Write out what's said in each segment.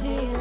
never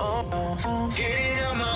oh, oh, oh. King of my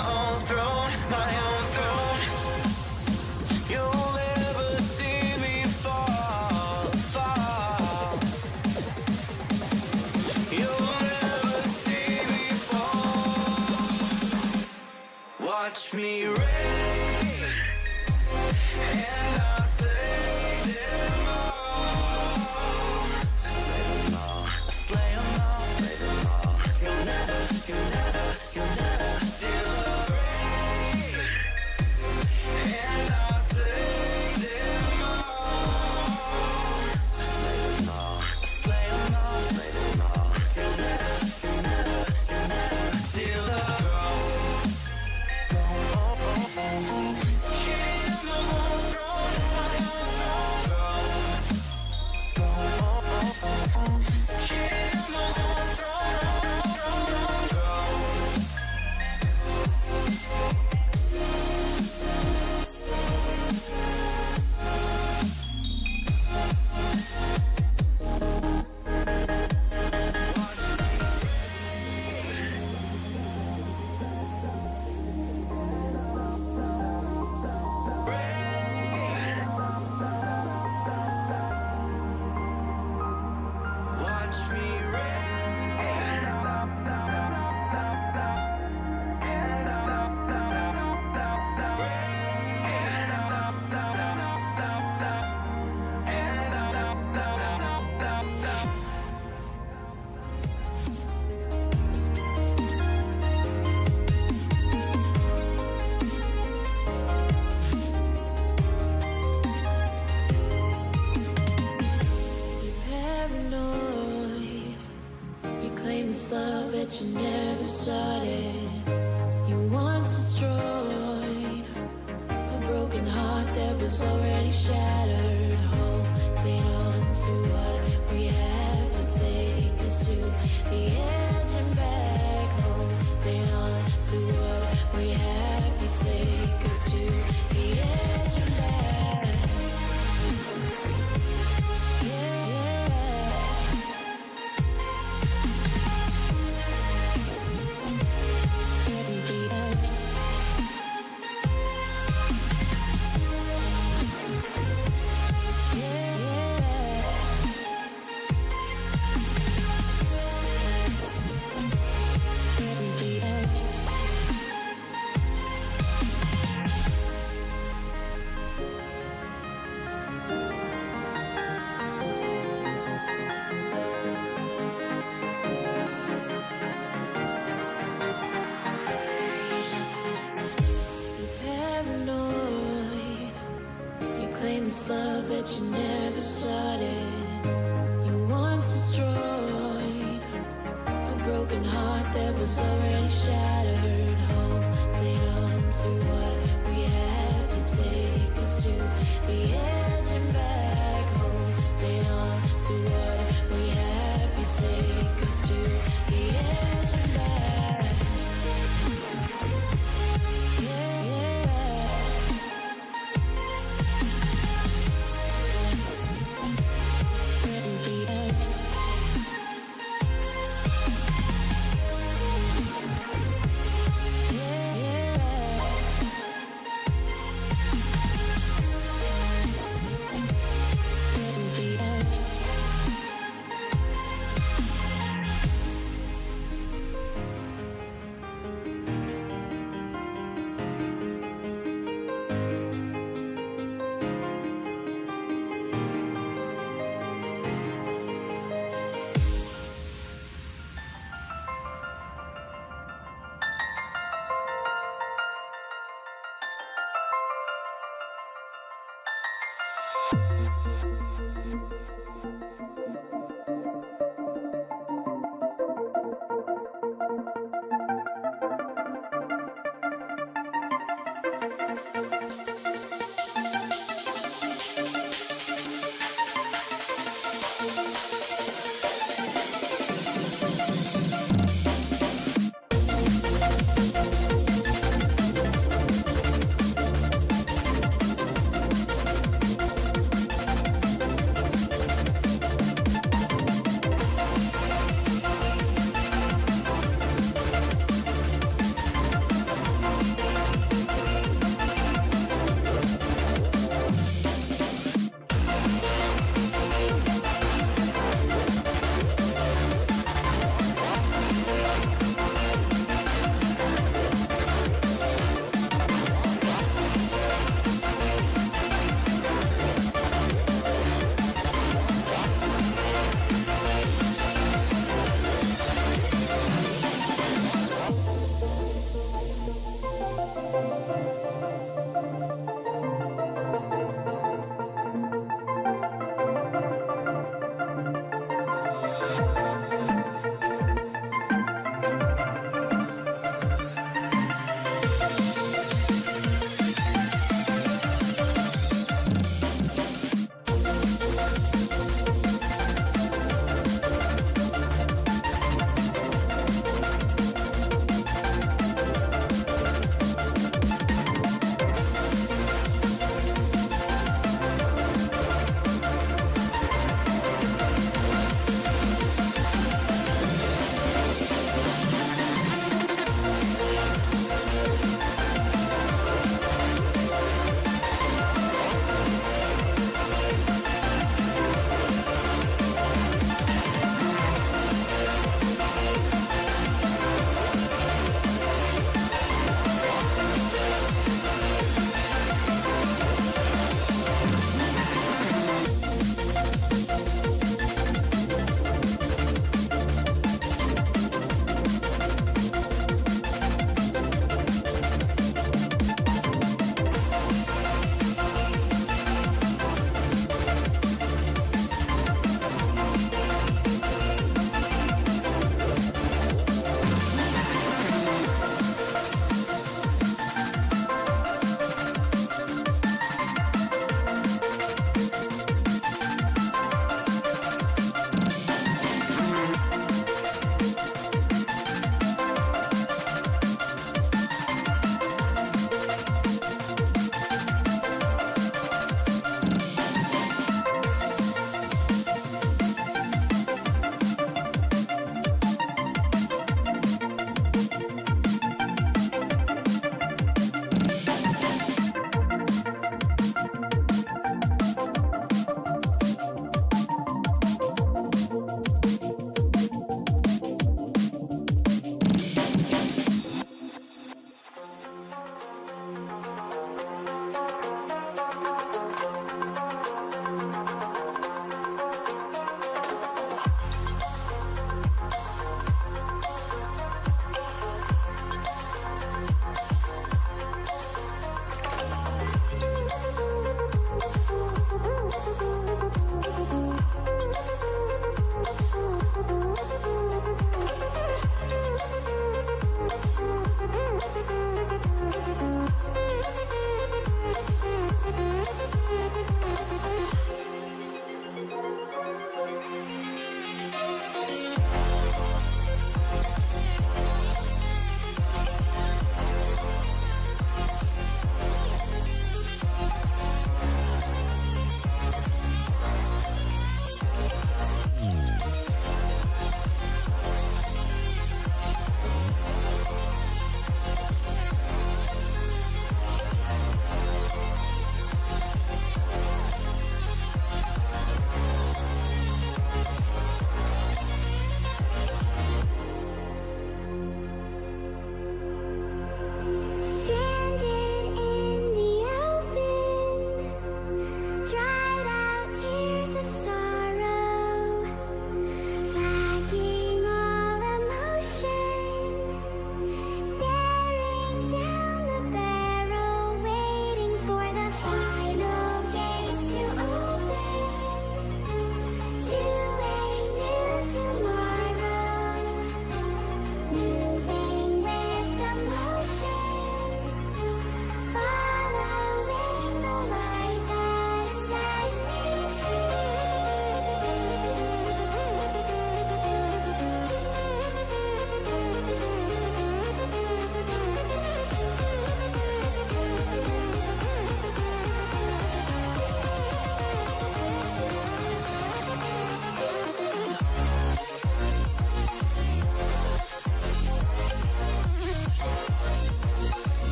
that you never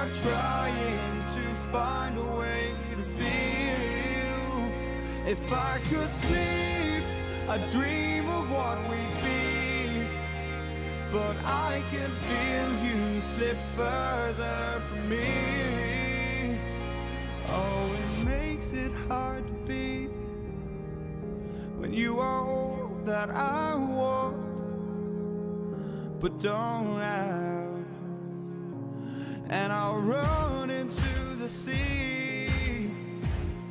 are trying to find a way to feel. If I could sleep, I'd dream of what we'd be. But I can feel you slip further from me. Oh, it makes it hard to be when you are all that I want, but don't have.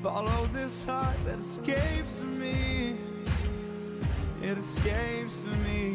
Follow this heart that escapes from me. It escapes from me,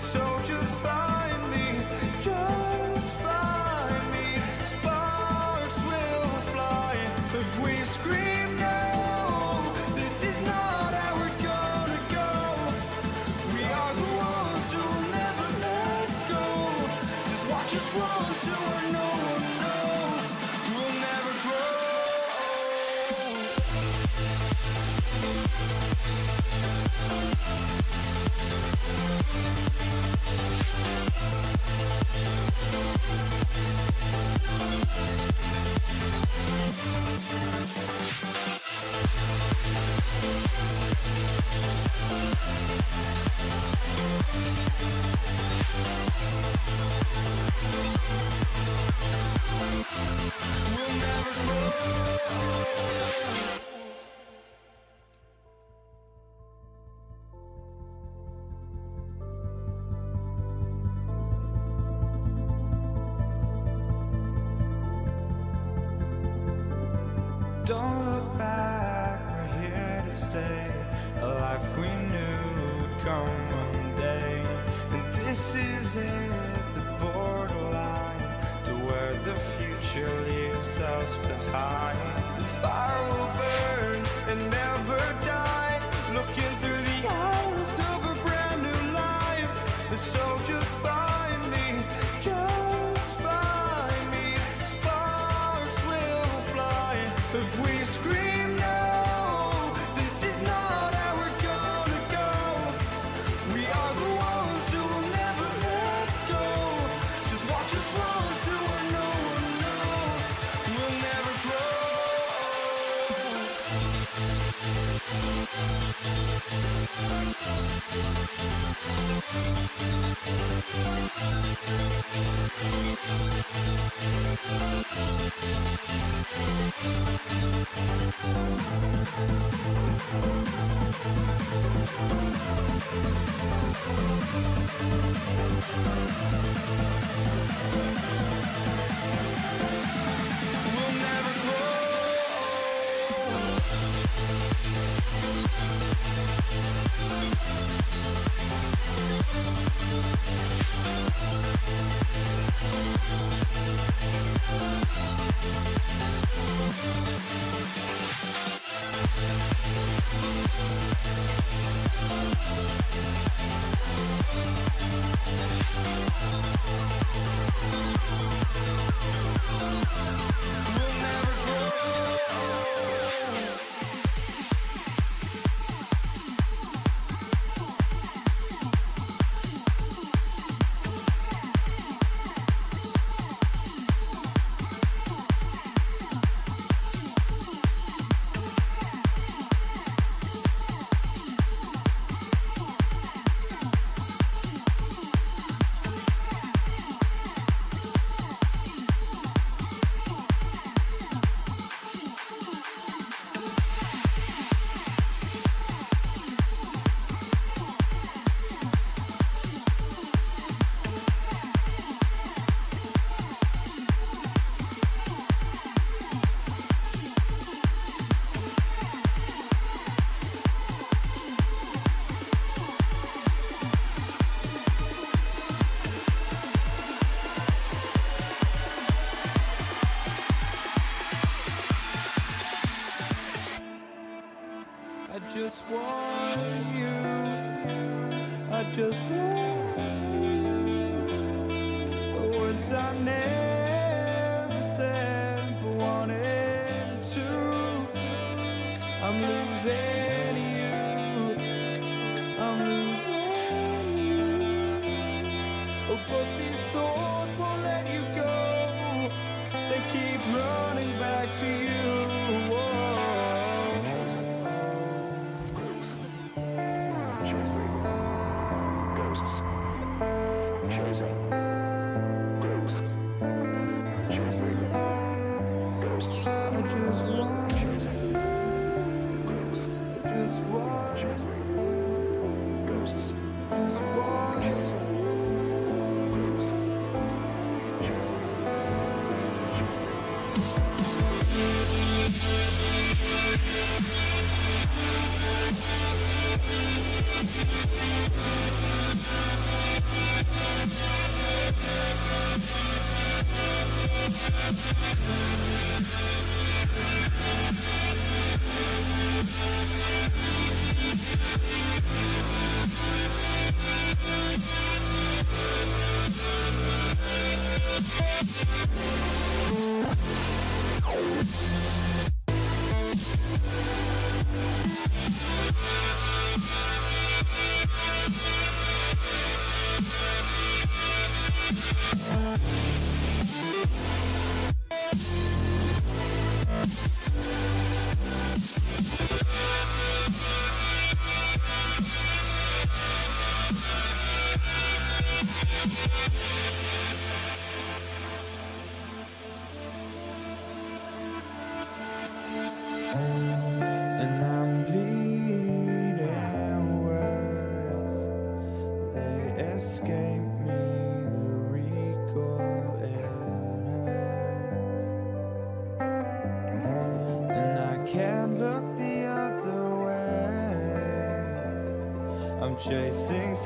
so We'll never grow.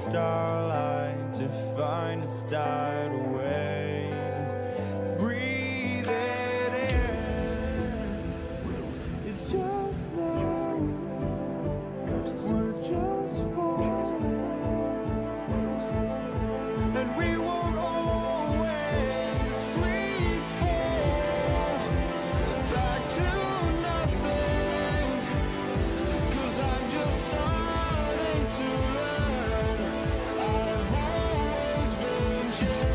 Chasing been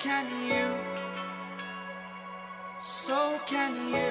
can you. So can you.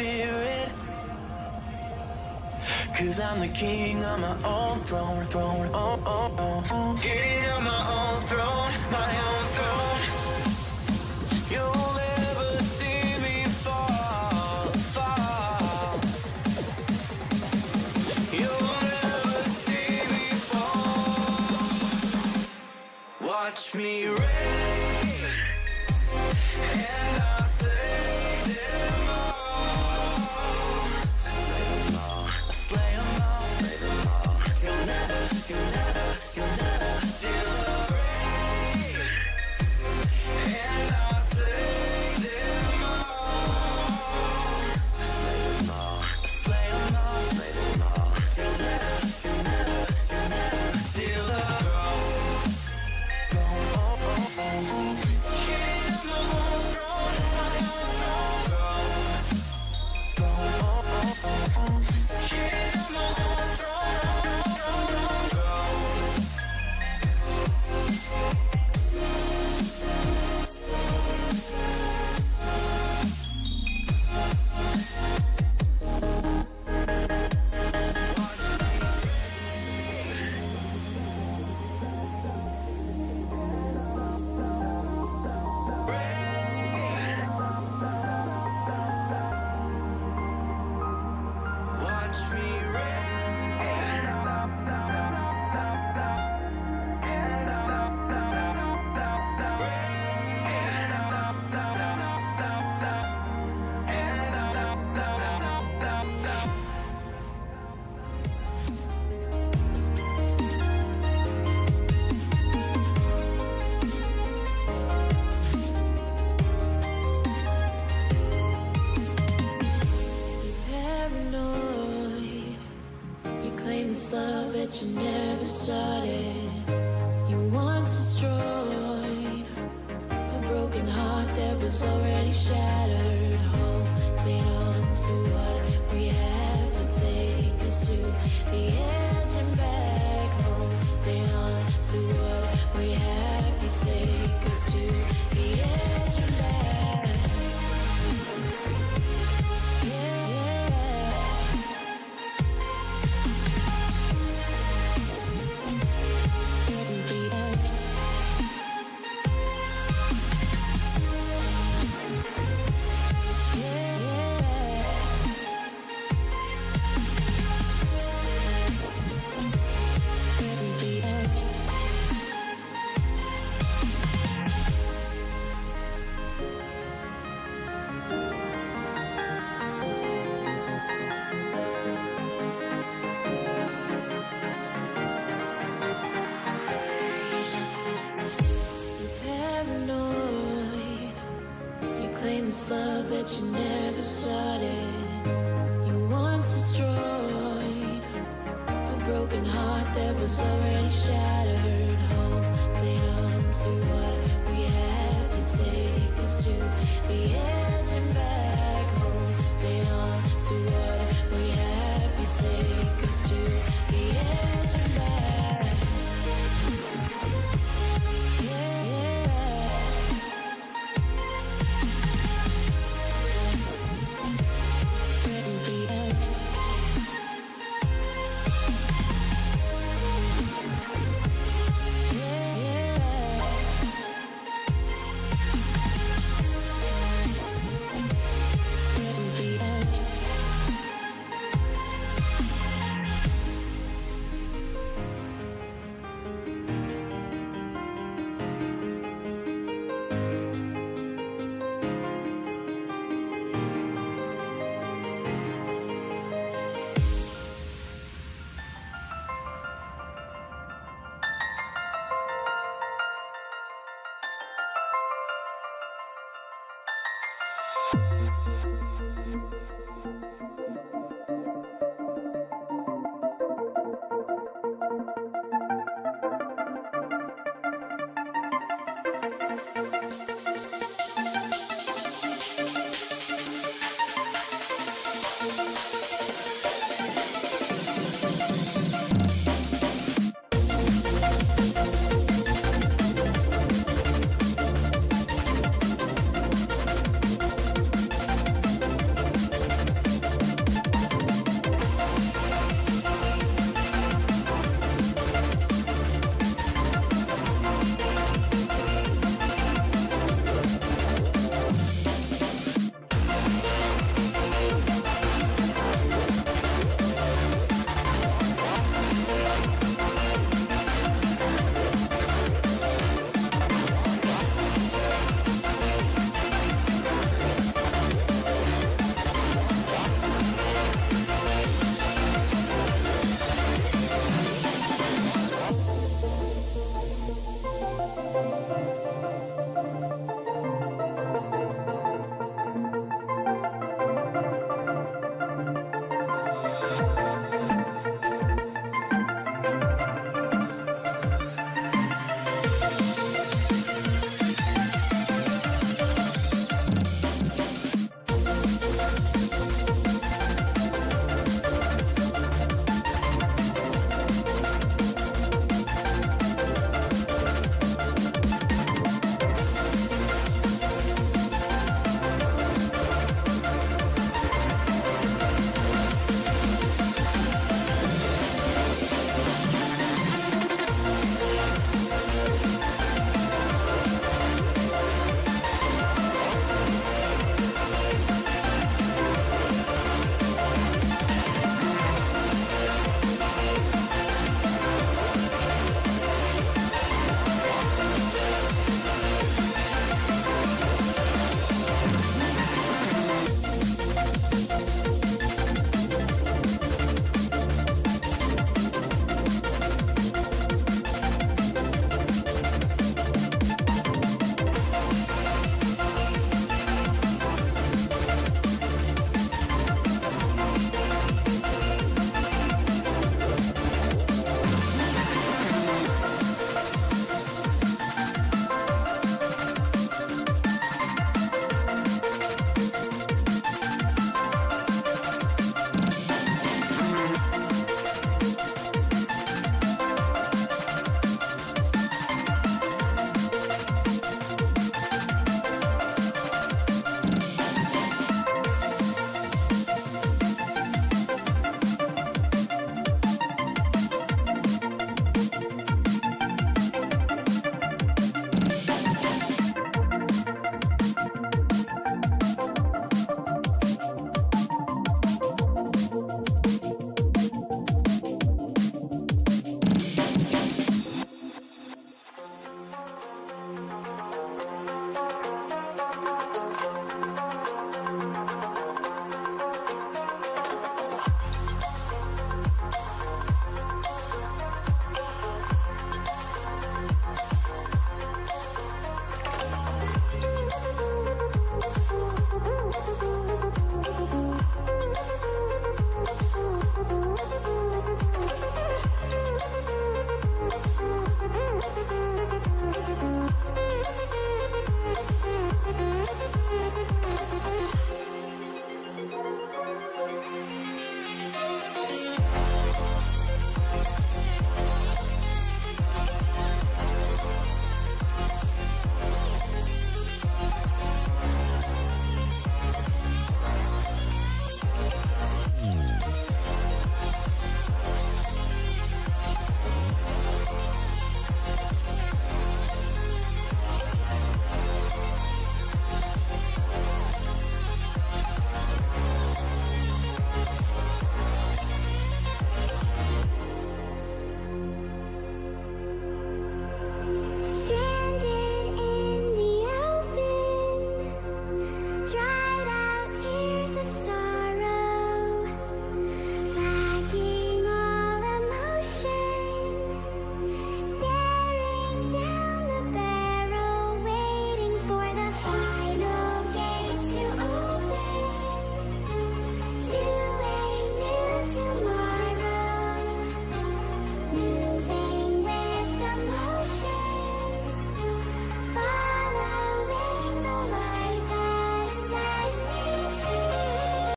spirit. Cause I'm the king on my own throne, throne, oh, oh, oh, oh. King on my own throne, my own throne. You'll never see me fall, fall. You'll never see me fall. Watch me rise. that you never started. You once destroyed a broken heart that was already shattered.